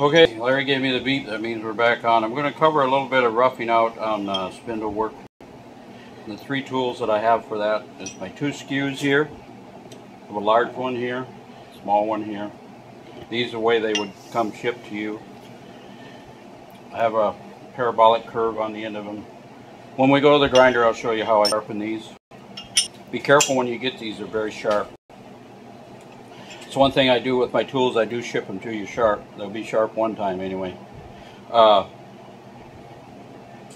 Okay, Larry gave me the beat. That means we're back on. I'm going to cover a little bit of roughing out on uh, spindle work. The three tools that I have for that is my two skews here. I have a large one here, small one here. These are the way they would come shipped to you. I have a parabolic curve on the end of them. When we go to the grinder, I'll show you how I sharpen these. Be careful when you get these, they're very sharp. So one thing I do with my tools, I do ship them to you sharp. They'll be sharp one time anyway. Uh,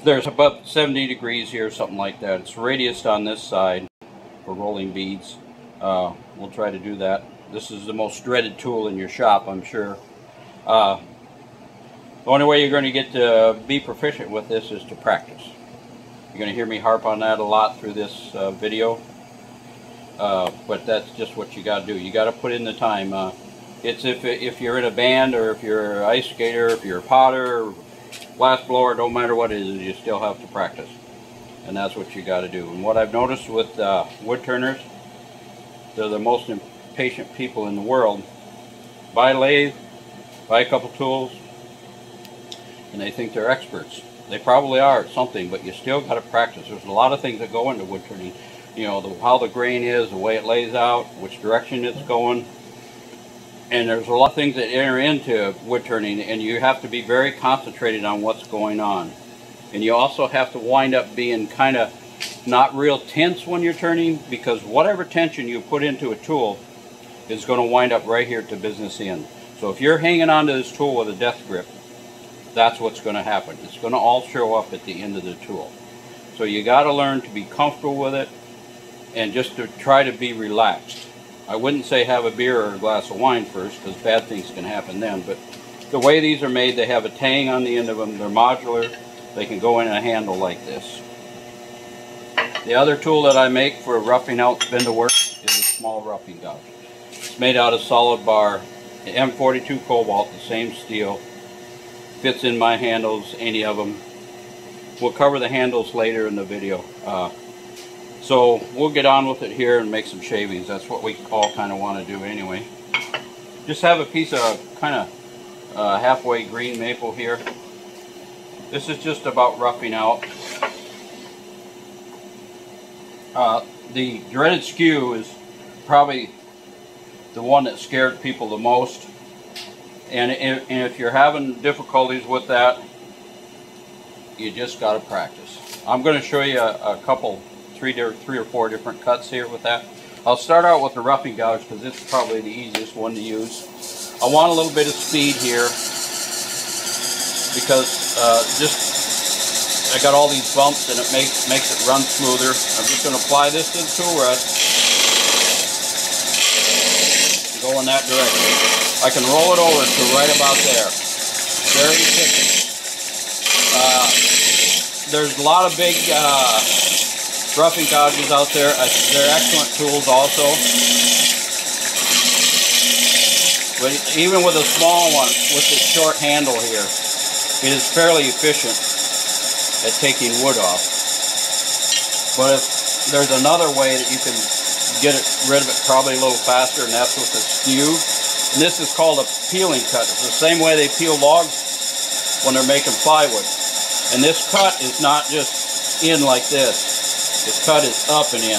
there's about 70 degrees here, something like that. It's radiused on this side for rolling beads. Uh, we'll try to do that. This is the most dreaded tool in your shop, I'm sure. Uh, the only way you're going to get to be proficient with this is to practice. You're going to hear me harp on that a lot through this uh, video. Uh, but that's just what you got to do. You got to put in the time. Uh, it's if if you're in a band or if you're an ice skater, if you're a potter, glass blower, don't matter what it is, you still have to practice. And that's what you got to do. And what I've noticed with uh, wood turners, they're the most impatient people in the world. Buy a lathe, buy a couple tools, and they think they're experts. They probably are at something, but you still got to practice. There's a lot of things that go into wood turning you know, the, how the grain is, the way it lays out, which direction it's going. And there's a lot of things that enter into wood turning, and you have to be very concentrated on what's going on. And you also have to wind up being kind of not real tense when you're turning, because whatever tension you put into a tool is going to wind up right here at the business end. So if you're hanging onto this tool with a death grip, that's what's going to happen. It's going to all show up at the end of the tool. So you got to learn to be comfortable with it and just to try to be relaxed. I wouldn't say have a beer or a glass of wine first because bad things can happen then, but the way these are made, they have a tang on the end of them. They're modular. They can go in a handle like this. The other tool that I make for roughing out spindle work is a small roughing gouge. It's made out of solid bar, M42 cobalt, the same steel. Fits in my handles, any of them. We'll cover the handles later in the video. Uh, so we'll get on with it here and make some shavings. That's what we all kind of want to do anyway. Just have a piece of kind of uh, halfway green maple here. This is just about roughing out. Uh, the dreaded skew is probably the one that scared people the most. And if, and if you're having difficulties with that, you just got to practice. I'm going to show you a, a couple three, three or four different cuts here with that. I'll start out with the roughing gouge because it's probably the easiest one to use. I want a little bit of speed here because uh, just I got all these bumps and it makes makes it run smoother. I'm just going to apply this to the tool rest. Go in that direction. I can roll it over to right about there. Very efficient. Uh, there's a lot of big uh, roughing gouges out there. They're excellent tools also. But even with a small one, with the short handle here, it is fairly efficient at taking wood off. But if there's another way that you can get it, rid of it probably a little faster, and that's with the skew. And this is called a peeling cut. It's the same way they peel logs when they're making plywood. And this cut is not just in like this. The cut is up and in.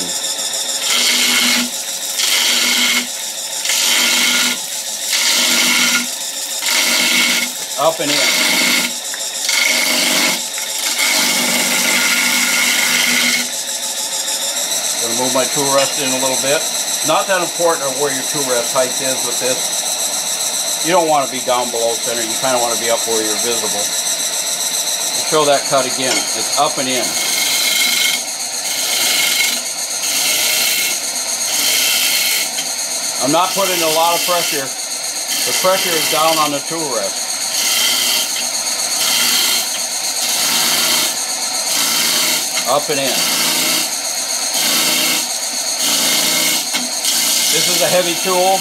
Up and in. Gonna move my tool rest in a little bit. Not that important of where your tool rest height is with this. You don't want to be down below center. You kind of want to be up where you're visible. I'll show that cut again. It's up and in. I'm not putting a lot of pressure. The pressure is down on the tool rest. Up and in. This is a heavy tool.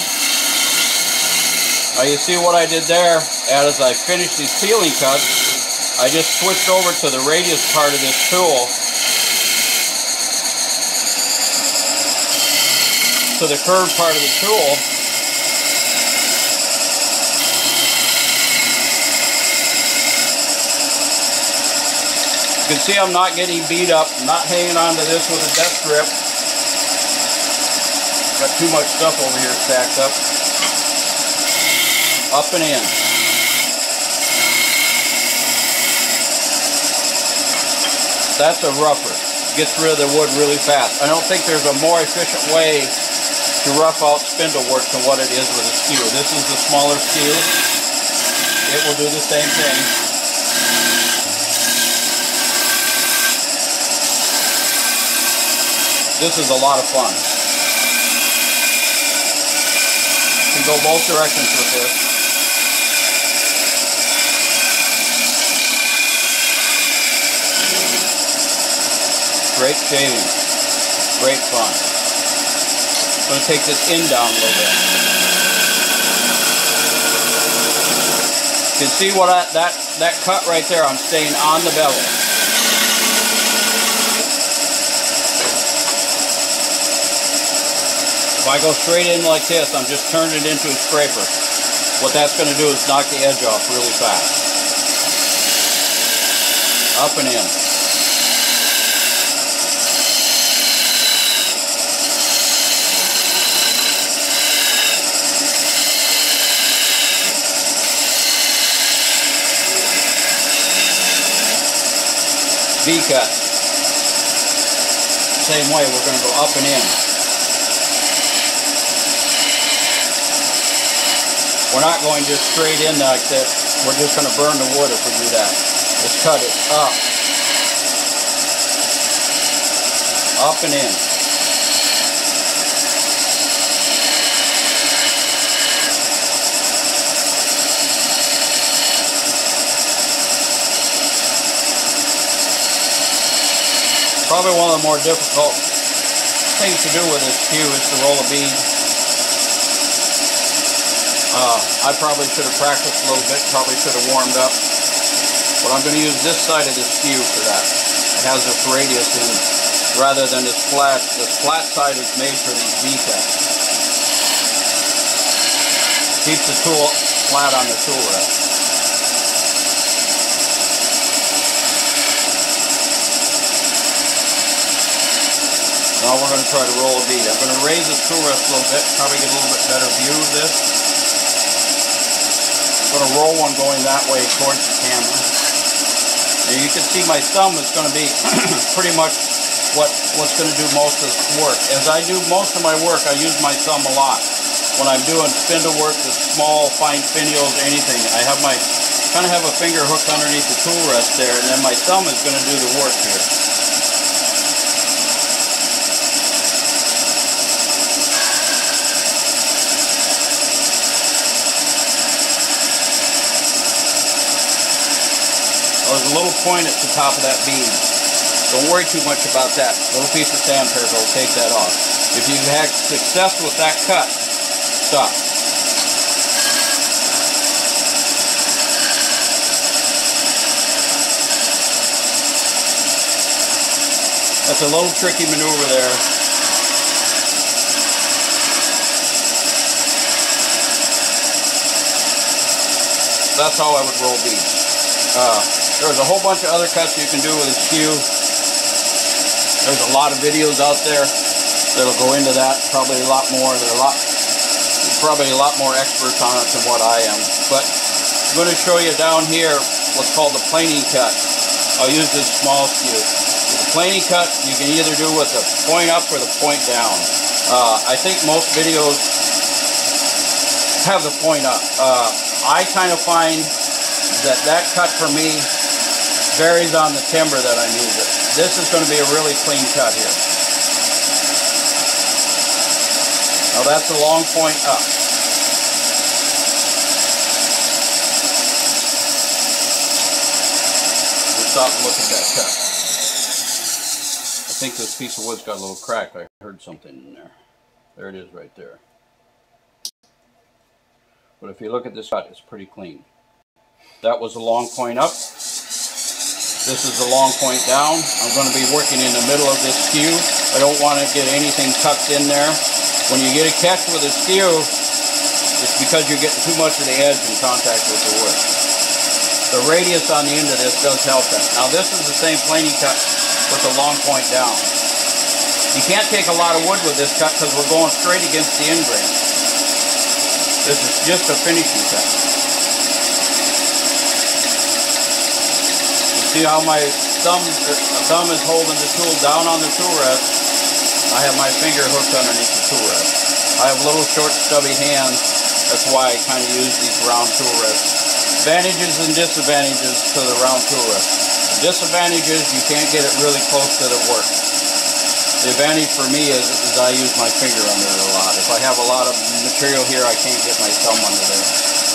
Now you see what I did there, as I finished these peeling cuts, I just switched over to the radius part of this tool to the curved part of the tool. You can see I'm not getting beat up, not hanging onto this with a death grip. Got too much stuff over here stacked up. Up and in. that's a rougher. Gets rid of the wood really fast. I don't think there's a more efficient way to rough out spindle work than what it is with a skew. This is the smaller skew. It will do the same thing. This is a lot of fun. You can go both directions with this. Great shaving. Great fun. I'm to take this in down a little bit. You can see what I, that, that cut right there, I'm staying on the bevel. If I go straight in like this, I'm just turning it into a scraper. What that's going to do is knock the edge off really fast. Up and in. V-cut. Same way, we're going to go up and in. We're not going just straight in like this. We're just going to burn the wood if we do that. Let's cut it up. Up and in. Probably one of the more difficult things to do with this skew is to roll a bead uh, I probably should have practiced a little bit, probably should have warmed up. But I'm going to use this side of the skew for that. It has this radius in it, rather than this flat. This flat side is made for these V-cuts. Keeps the tool flat on the tool rest. Now we're going to try to roll a bead. I'm going to raise the tool rest a little bit, probably get a little bit better view of this I'm going to roll one going that way towards the camera. And you can see my thumb is going to be pretty much what, what's going to do most of the work. As I do most of my work, I use my thumb a lot. When I'm doing spindle work, the small, fine finials, anything, I have my, kind of have a finger hooked underneath the tool rest there, and then my thumb is going to do the work here. there's a little point at the top of that beam. Don't worry too much about that. Little piece of sandpaper will take that off. If you've had success with that cut, stop. That's a little tricky maneuver there. That's how I would roll beads. Uh, there's a whole bunch of other cuts you can do with a skew. There's a lot of videos out there that'll go into that. Probably a lot more. There are a lot, probably a lot more experts on it than what I am. But I'm going to show you down here what's called the planing cut. I'll use this small skew. The planing cut you can either do with the point up or the point down. Uh, I think most videos have the point up. Uh, I kind of find that that cut for me varies on the timber that I'm using. This is going to be a really clean cut here. Now that's a long point up. Let's stop and look at that cut. I think this piece of wood's got a little crack. I heard something in there. There it is right there. But if you look at this cut, it's pretty clean. That was a long point up. This is the long point down. I'm going to be working in the middle of this skew. I don't want to get anything tucked in there. When you get a catch with a skew, it's because you're getting too much of the edge in contact with the wood. the radius on the end of this does help that. Now this is the same planing cut with the long point down. You can't take a lot of wood with this cut because we're going straight against the end grain. This is just a finishing cut. See how my thumb, thumb is holding the tool down on the tool rest. I have my finger hooked underneath the tool rest. I have little short stubby hands. That's why I kind of use these round tool rests. Advantages and disadvantages to the round tool rest. The disadvantages, you can't get it really close to the work. The advantage for me is, is I use my finger under it a lot. If I have a lot of material here, I can't get my thumb under there.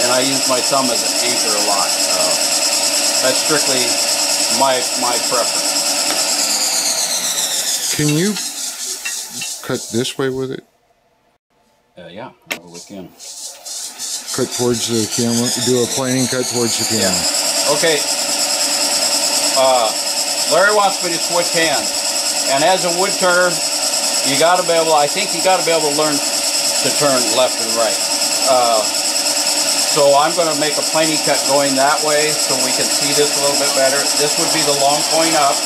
And I use my thumb as an anchor a lot. Uh, that's strictly my, my preference. Can you cut this way with it? Uh, yeah, look in. Cut towards the camera. Do a planing cut towards the camera. Yeah. Okay. Uh, Larry wants me to switch hands. And as a wood turner, you got to be able, I think you got to be able to learn to turn left and right. Uh, so I'm going to make a planing cut going that way so we can see this a little bit better. This would be the long point up.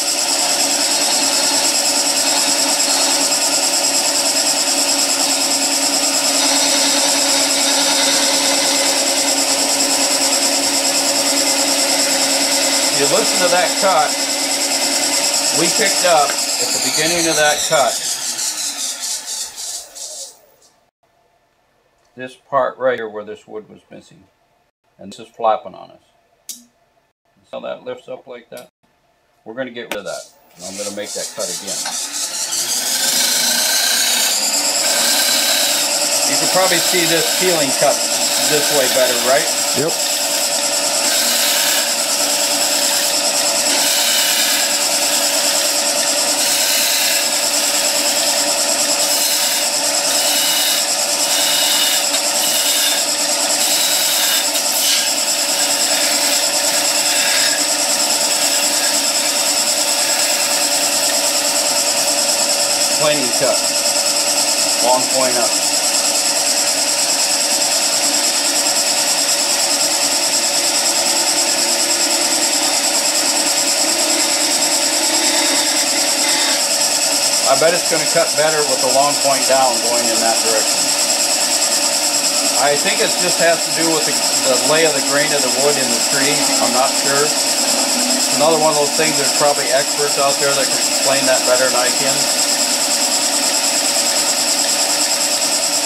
you listen to that cut, we picked up at the beginning of that cut this part right here where this wood was missing. And this is flapping on us. How that lifts up like that? We're going to get rid of that. And I'm going to make that cut again. You can probably see this peeling cut this way better, right? Yep. Cut. Long point up. I bet it's going to cut better with the long point down going in that direction. I think it just has to do with the, the lay of the grain of the wood in the tree. I'm not sure. Another one of those things there's probably experts out there that can explain that better than I can.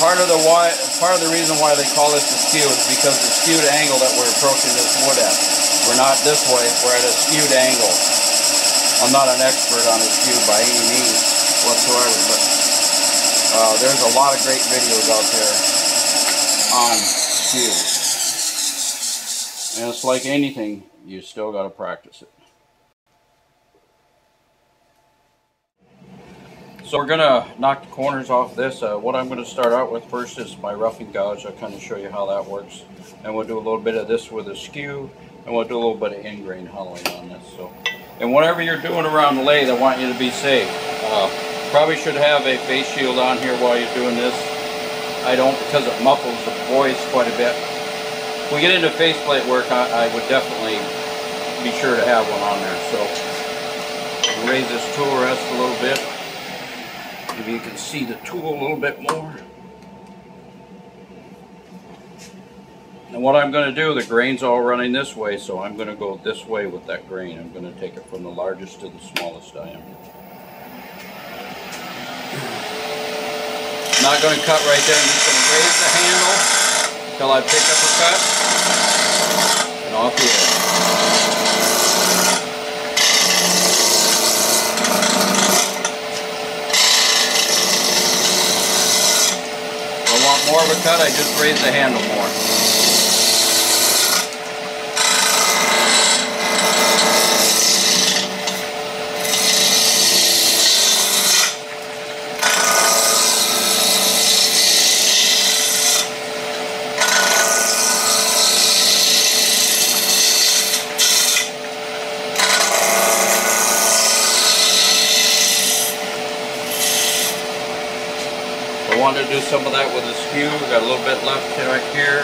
Part of the why part of the reason why they call this a skew is because the skewed angle that we're approaching this wood at. We're not this way, we're at a skewed angle. I'm not an expert on a skew by any means whatsoever, but uh, there's a lot of great videos out there on skew. And it's like anything, you still got to practice it. So we're to knock the corners off this. Uh, what I'm to start out with first is my roughing gouge. I'll kind of show you how that works. And we'll do a little bit of this with a skew, and we'll do a little bit of end-grain hollowing on this. So, And whatever you're doing around the lathe, I want you to be safe. Uh, probably should have a face shield on here while you're doing this. I don't because it muffles the voice quite a bit. If we get into faceplate work, I, I would definitely be sure to have one on there. So raise this tool rest a little bit. Maybe you can see the tool a little bit more. And what I'm going to do, the grain's all running this way, so I'm going to go this way with that grain. I'm going to take it from the largest to the smallest diameter. Not going to cut right there. I'm just going to raise the handle until I pick up a cut and off the edge. More of a cut, I just raise the handle more. Do some of that with a skew. Got a little bit left right here.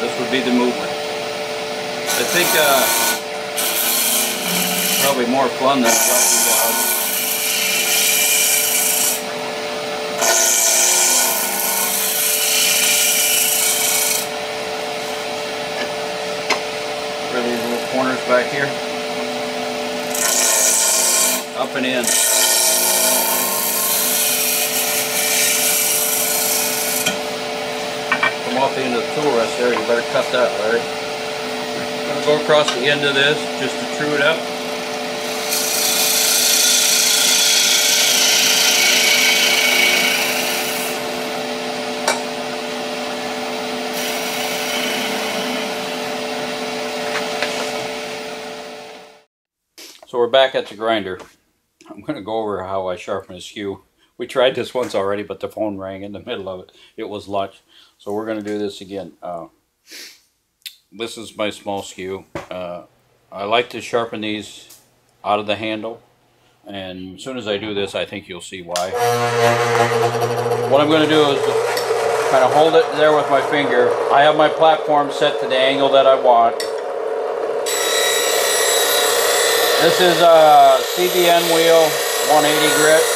This would be the movement. I think uh, probably more fun than Dog. For these little corners back here. Up and in. Come off the end of the tool rest there, you better cut that, Larry. Gonna go across the end of this just to true it up. So we're back at the grinder. I'm going to go over how I sharpen a skew. We tried this once already, but the phone rang in the middle of it. It was lunch. So we're going to do this again. Uh, this is my small skew. Uh, I like to sharpen these out of the handle. And as soon as I do this, I think you'll see why. What I'm going to do is kind of hold it there with my finger. I have my platform set to the angle that I want. This is a CBN wheel, 180 grit.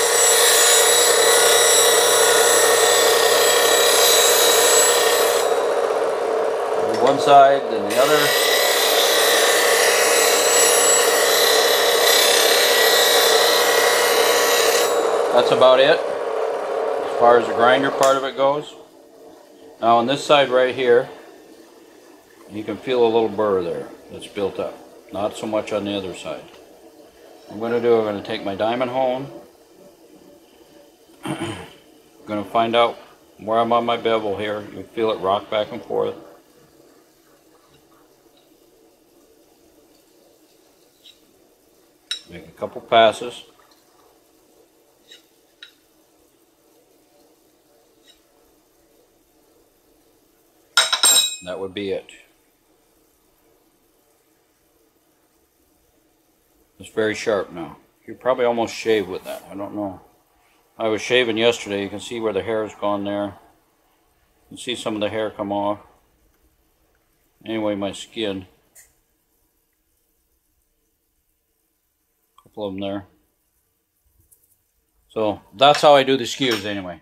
One side, then the other. That's about it, as far as the grinder part of it goes. Now on this side right here, you can feel a little burr there that's built up. Not so much on the other side. I'm going to do, I'm going to take my diamond hone. I'm going to find out where I'm on my bevel here. You feel it rock back and forth. Make a couple passes. That would be it. It's very sharp now. You probably almost shave with that. I don't know. I was shaving yesterday. You can see where the hair has gone there. You can see some of the hair come off. Anyway, my skin. Them there. So that's how I do the skews anyway.